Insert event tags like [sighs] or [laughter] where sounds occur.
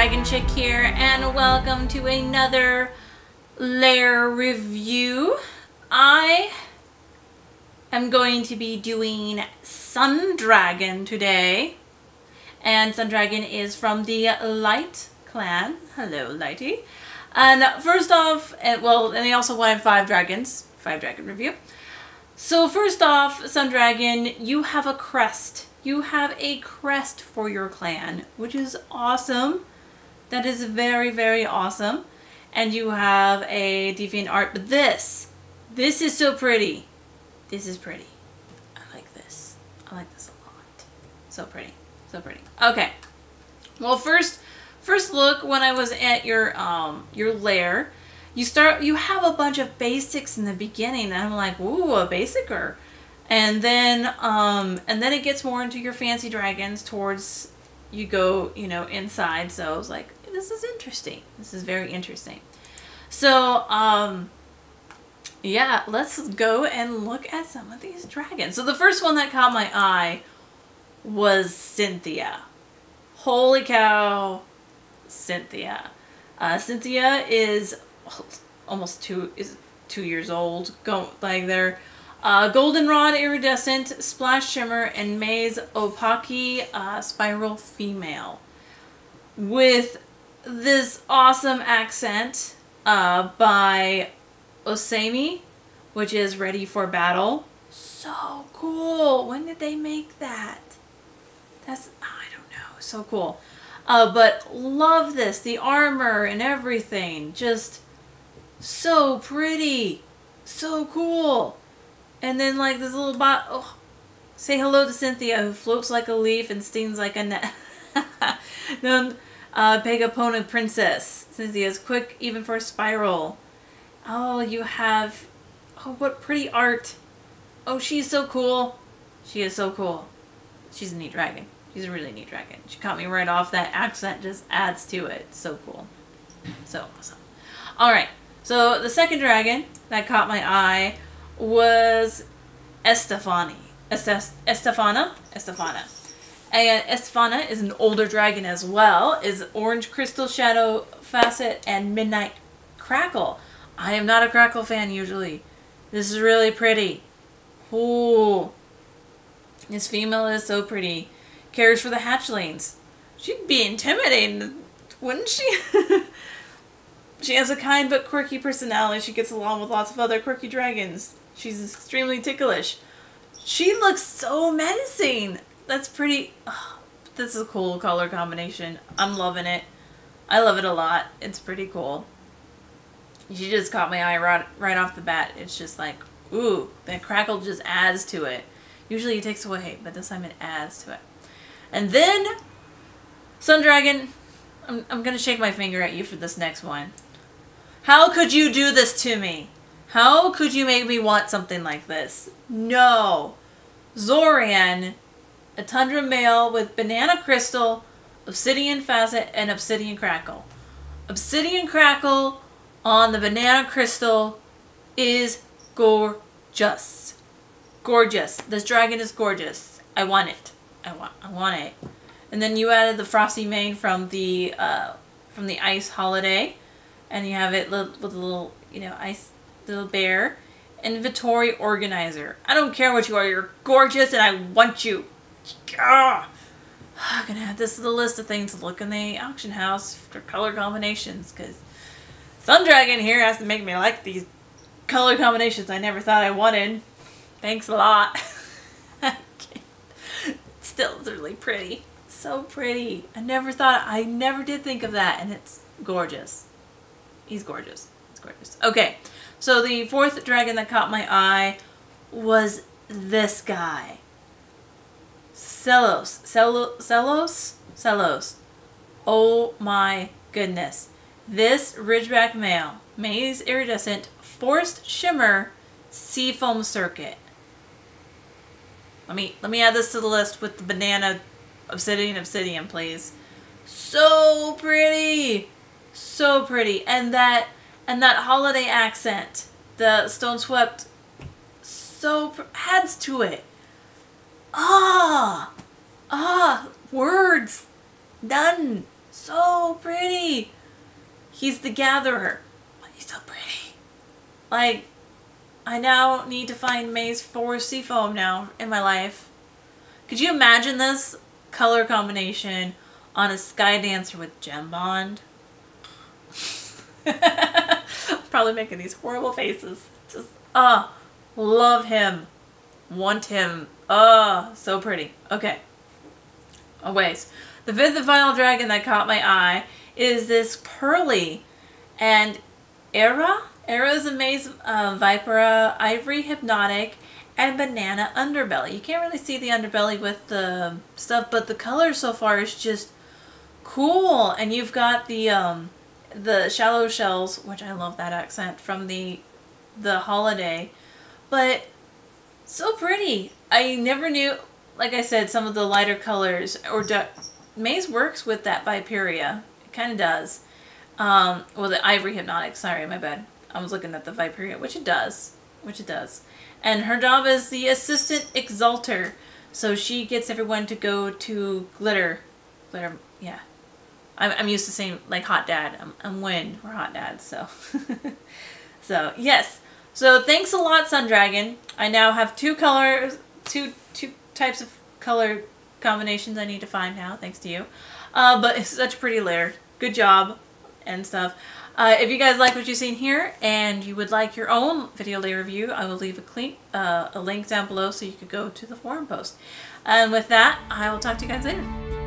Dragon Chick here, and welcome to another lair review. I am going to be doing Sun Dragon today, and Sun Dragon is from the Light clan. Hello, Lighty. And first off, eh, well, and they also wanted five dragons, five dragon review. So first off, Sun Dragon, you have a crest. You have a crest for your clan, which is awesome. That is very, very awesome. And you have a DeviantArt, but this, this is so pretty. This is pretty. I like this. I like this a lot. So pretty. So pretty. Okay. Well, first, first look when I was at your um your lair, you start you have a bunch of basics in the beginning, and I'm like, ooh, a basicer. And then um and then it gets more into your fancy dragons towards you go, you know, inside. So I was like, this is interesting. This is very interesting. So, um, yeah, let's go and look at some of these dragons. So the first one that caught my eye was Cynthia. Holy cow, Cynthia. Uh, Cynthia is almost two is two years old. Go like they're uh, Goldenrod Iridescent, Splash Shimmer, and Maize Okapi uh, Spiral Female. With this awesome accent uh, by Osami, which is Ready for Battle. So cool. When did they make that? That's, I don't know. So cool. Uh, but love this. The armor and everything. Just so pretty. So cool. And then like this little bot. Oh, say hello to Cynthia who floats like a leaf and stings like a net. [laughs] then uh, Pegapona Princess. Cynthia's quick even for a spiral. Oh, you have... Oh, what pretty art. Oh, she's so cool. She is so cool. She's a neat dragon. She's a really neat dragon. She caught me right off. That accent just adds to it. So cool. So awesome. Alright, so the second dragon that caught my eye was Estefani. Est Estefana? Estefana. And Estefana is an older dragon as well, is Orange Crystal Shadow Facet and Midnight Crackle. I am not a Crackle fan usually. This is really pretty. Ooh. This female is so pretty. Cares for the hatchlings. She'd be intimidating, wouldn't she? [laughs] she has a kind but quirky personality. She gets along with lots of other quirky dragons. She's extremely ticklish. She looks so menacing that's pretty... Oh, [sighs] this is a cool color combination. I'm loving it. I love it a lot. It's pretty cool. She just caught my eye right, right off the bat. It's just like, ooh, the crackle just adds to it. Usually it takes away, but this time it adds to it. And then, Sun Dragon, I'm, I'm going to shake my finger at you for this next one. How could you do this to me? How could you make me want something like this? No. Zorian a Tundra male with Banana Crystal, Obsidian Facet, and Obsidian Crackle. Obsidian Crackle on the Banana Crystal is gorgeous. Gorgeous. This dragon is gorgeous. I want it. I want I want it. And then you added the frosty mane from the uh, from the ice holiday, and you have it with a little you know ice little bear. Inventory organizer. I don't care what you are. You're gorgeous, and I want you. Ah, I'm gonna add this to the list of things to look in the auction house for color combinations because Sun Dragon here has to make me like these color combinations I never thought I wanted. Thanks a lot. [laughs] Still, it's really pretty. So pretty. I never thought, I never did think of that, and it's gorgeous. He's gorgeous. It's gorgeous. Okay, so the fourth dragon that caught my eye was this guy. Celos. Celo Celos? Celos. Oh my goodness. This Ridgeback Male, Maize Iridescent, Forest Shimmer, Seafoam Circuit. Let me let me add this to the list with the banana obsidian obsidian, please. So pretty. So pretty. And that and that holiday accent, the stone swept so adds to it. Ah! Ah! Words! None! So pretty. He's the gatherer. But he's so pretty. Like, I now need to find Maize Forest Seafoam now in my life. Could you imagine this color combination on a Skydancer with Gembond? [laughs] Probably making these horrible faces. Just, ah, love him. Want him. Uh, so pretty. Okay. Oh, wait. The fifth and final dragon that caught my eye is this Pearly and Era. Era is a maize uh, Viperid, Ivory Hypnotic, and Banana Underbelly. You can't really see the underbelly with the stuff, but the color so far is just cool. And you've got the um, the shallow shells, which I love that accent from the the holiday, but so pretty. I never knew, like I said, some of the lighter colors or Maize works with that Viperid. It kind of does. Um, well, the Ivory Hypnotic. Sorry, my bad. I was looking at the Viperid, which it does, which it does. And her job is the assistant exalter, so she gets everyone to go to glitter, glitter. Yeah, I'm, I'm used to saying like hot dad. I'm, I'm wind. We're hot dads, so. [laughs] so yes. So thanks a lot, Sun Dragon. I now have two colors, two two types of color combinations I need to find now, thanks to you. Uh, but it's such a pretty layer. Good job and stuff. Uh, if you guys like what you've seen here and you would like your own video layer review, I will leave a, clean, uh, a link down below so you could go to the forum post. And with that, I will talk to you guys later.